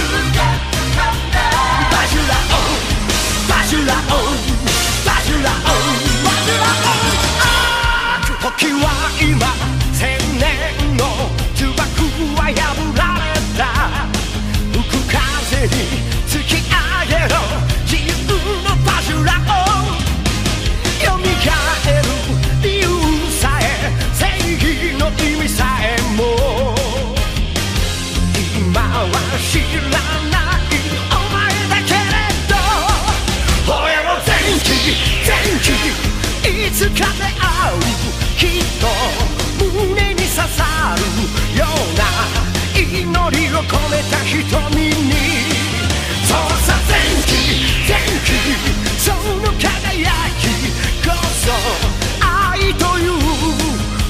to go. た瞳にそうさ前期前期その輝きこそ愛という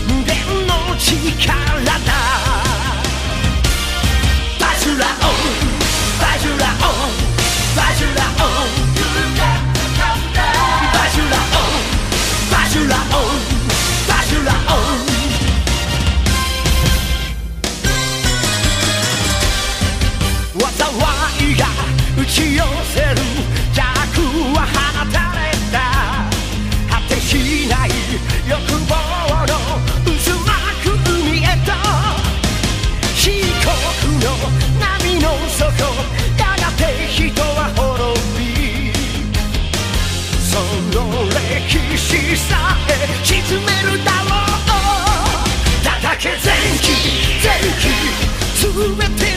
無限の力。打ち寄せる邪悪は放た。れた果てしない欲望の渦巻く海へ。と四国の波の底やがて人は滅びその歴史さえ沈めるだろうだだけ前期前期全て